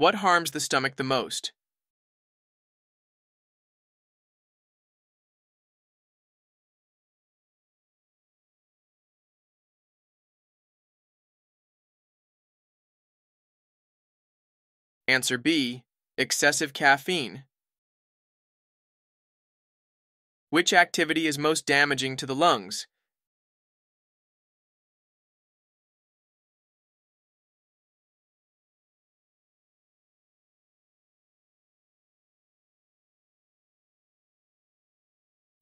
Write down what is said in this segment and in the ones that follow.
What harms the stomach the most? Answer B. Excessive caffeine. Which activity is most damaging to the lungs?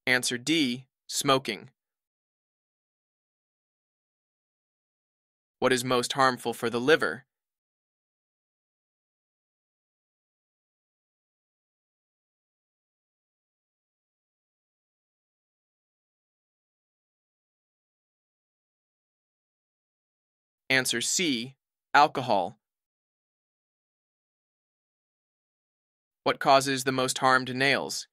Answer D. Smoking. What is most harmful for the liver? Answer C. Alcohol. What causes the most harm to nails?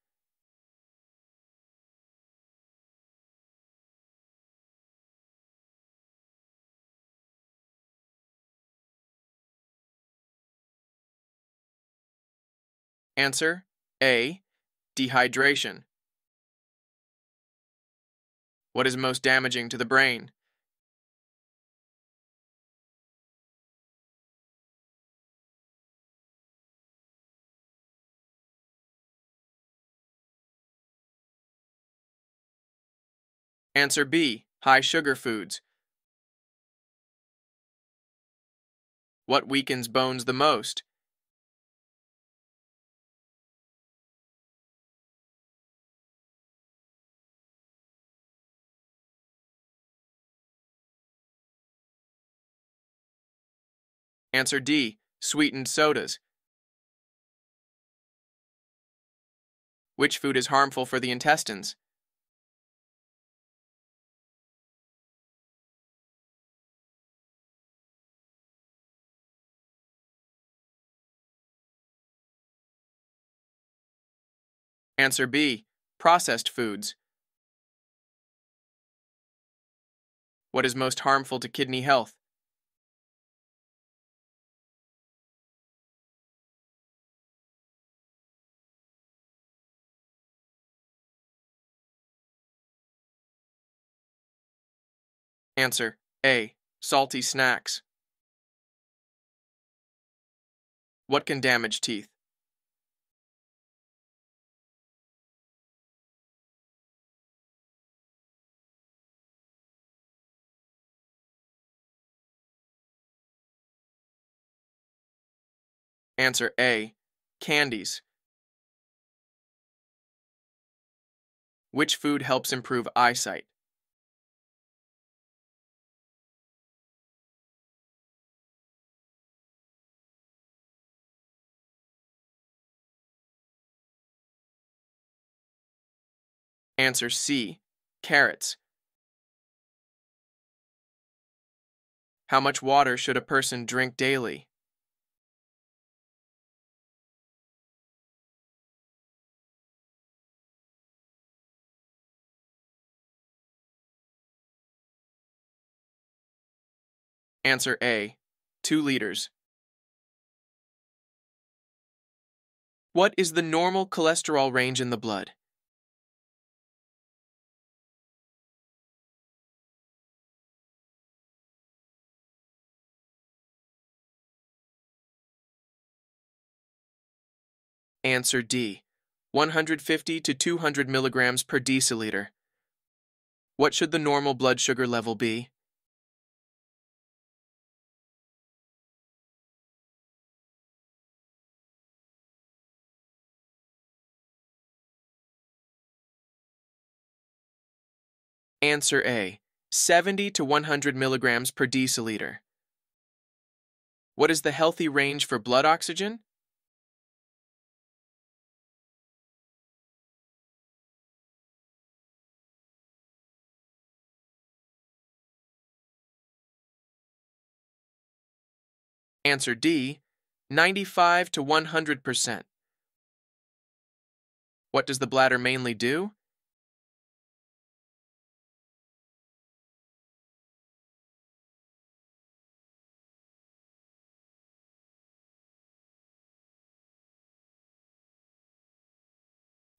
Answer A. Dehydration. What is most damaging to the brain? Answer B. High sugar foods. What weakens bones the most? Answer D. Sweetened sodas. Which food is harmful for the intestines? Answer B. Processed foods. What is most harmful to kidney health? Answer A. Salty snacks. What can damage teeth? Answer A. Candies. Which food helps improve eyesight? Answer C. Carrots. How much water should a person drink daily? Answer A. 2 liters. What is the normal cholesterol range in the blood? Answer D. 150 to 200 milligrams per deciliter. What should the normal blood sugar level be? Answer A. 70 to 100 milligrams per deciliter. What is the healthy range for blood oxygen? Answer D, 95 to 100%. What does the bladder mainly do?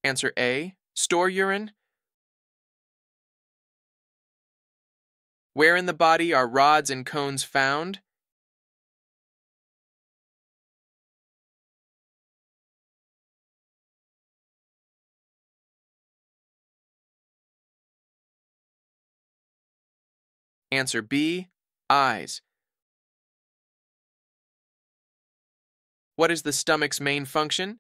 Answer A, store urine. Where in the body are rods and cones found? Answer B. Eyes. What is the stomach's main function?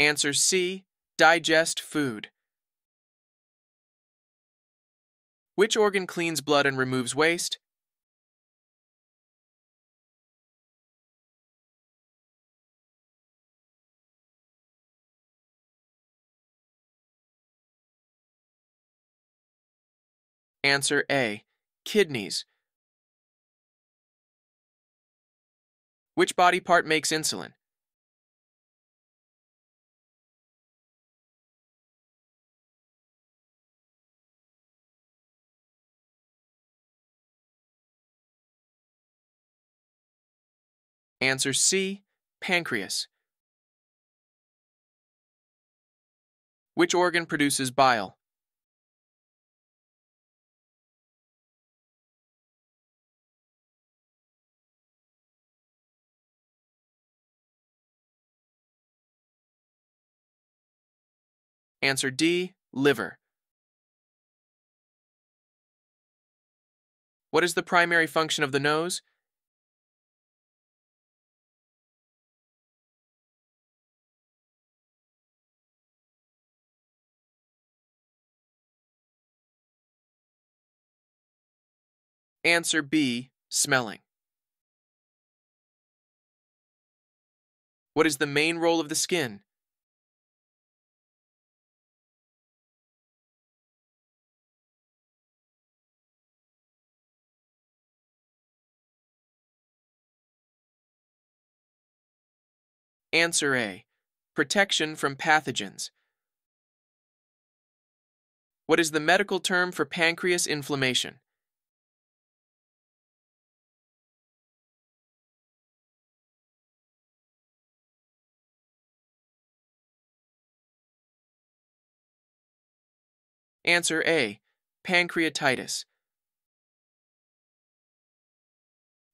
Answer C. Digest food. Which organ cleans blood and removes waste? Answer A. Kidneys. Which body part makes insulin? Answer C. Pancreas. Which organ produces bile? Answer D. Liver. What is the primary function of the nose? Answer B. Smelling. What is the main role of the skin? Answer A. Protection from pathogens. What is the medical term for pancreas inflammation? Answer A. Pancreatitis.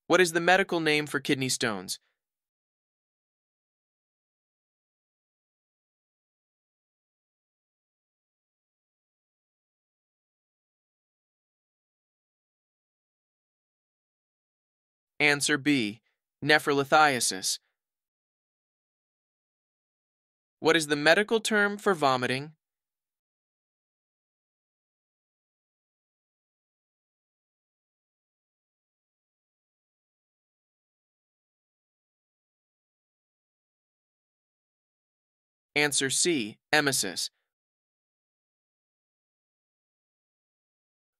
What is the medical name for kidney stones? Answer B. Nephrolithiasis. What is the medical term for vomiting? Answer C. Emesis.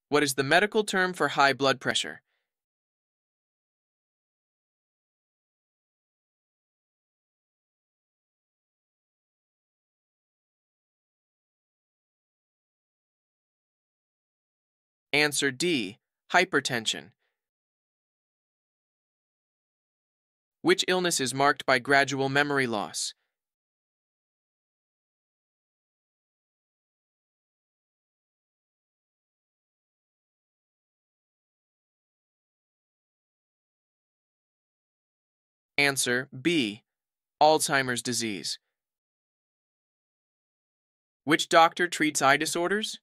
What is the medical term for high blood pressure? Answer D. Hypertension. Which illness is marked by gradual memory loss? Answer B. Alzheimer's disease. Which doctor treats eye disorders?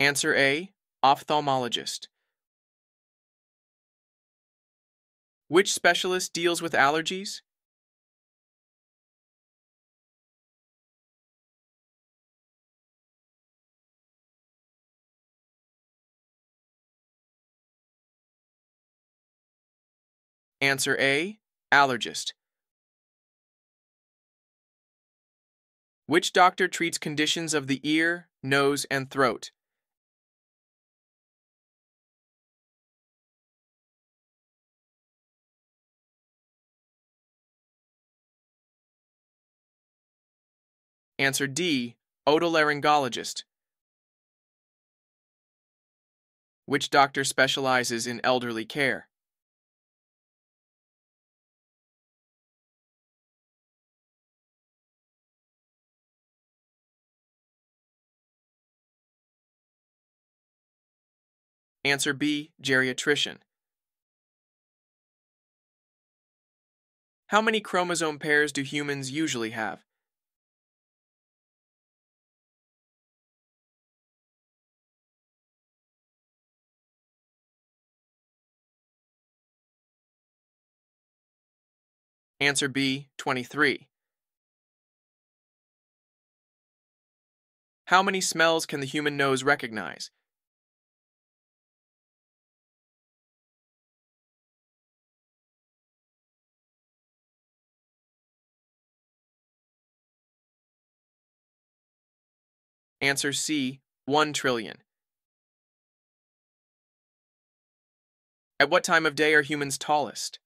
Answer A. Ophthalmologist. Which specialist deals with allergies? Answer A. Allergist. Which doctor treats conditions of the ear, nose, and throat? Answer D. Otolaryngologist. Which doctor specializes in elderly care? Answer B. Geriatrician. How many chromosome pairs do humans usually have? Answer B, 23. How many smells can the human nose recognize? Answer C, 1 trillion. At what time of day are humans tallest?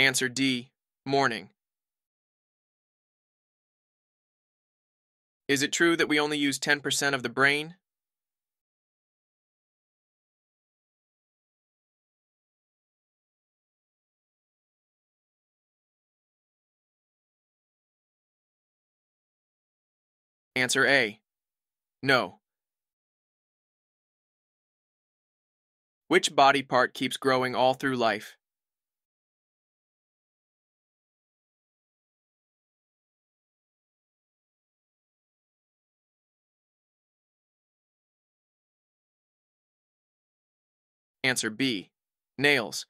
Answer D, morning. Is it true that we only use 10% of the brain? Answer A. No. Which body part keeps growing all through life? Answer B. Nails.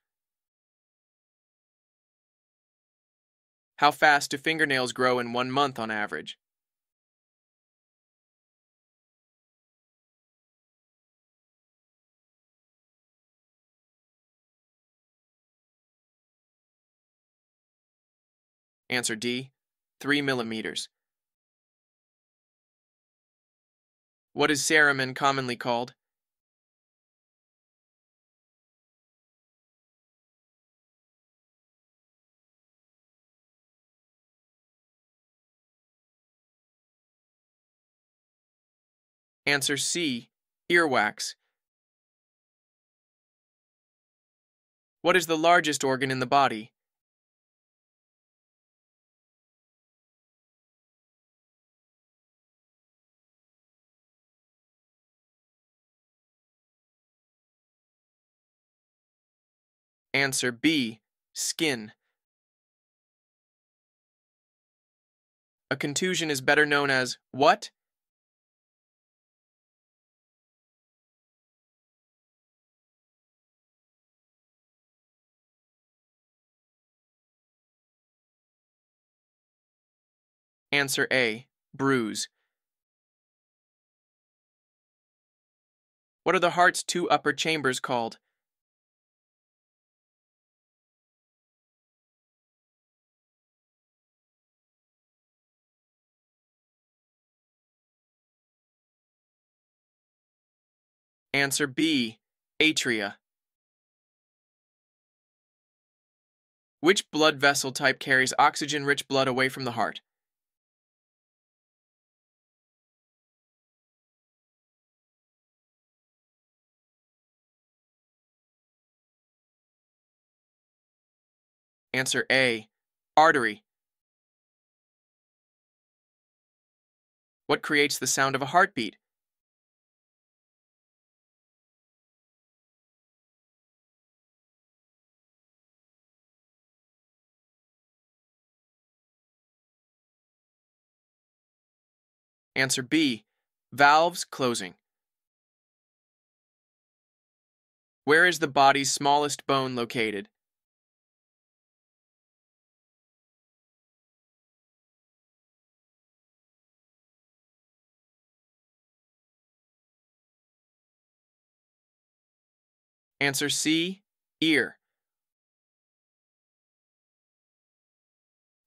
How fast do fingernails grow in one month on average? Answer D. 3 millimeters. What is cerumen commonly called? Answer C. Earwax. What is the largest organ in the body? Answer B. Skin. A contusion is better known as what? Answer A. Bruise. What are the heart's two upper chambers called? Answer B. Atria. Which blood vessel type carries oxygen-rich blood away from the heart? Answer A. Artery. What creates the sound of a heartbeat? Answer B. Valves closing. Where is the body's smallest bone located? Answer C, ear.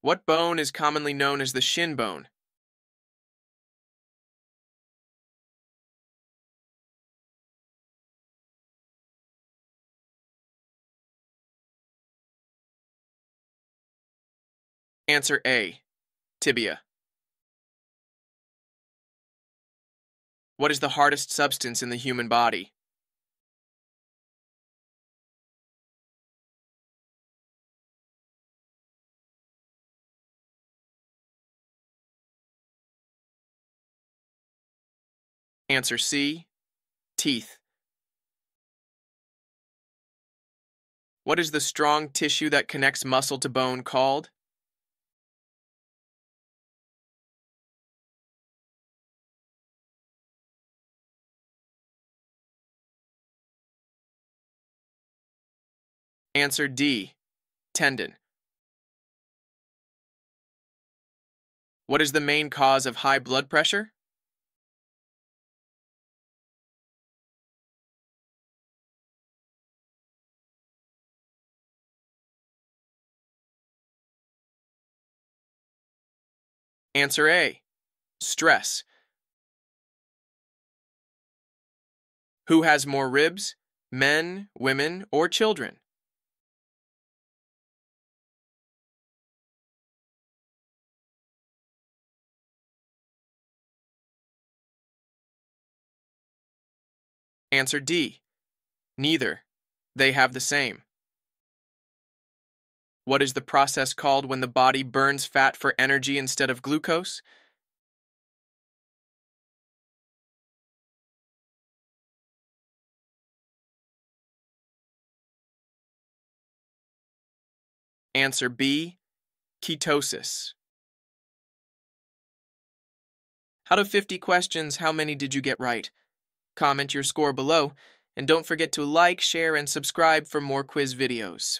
What bone is commonly known as the shin bone? Answer A, tibia. What is the hardest substance in the human body? Answer C. Teeth. What is the strong tissue that connects muscle to bone called? Answer D. Tendon. What is the main cause of high blood pressure? Answer A. Stress. Who has more ribs? Men, women, or children? Answer D. Neither. They have the same. What is the process called when the body burns fat for energy instead of glucose? Answer B. Ketosis. Out of 50 questions, how many did you get right? Comment your score below, and don't forget to like, share, and subscribe for more quiz videos.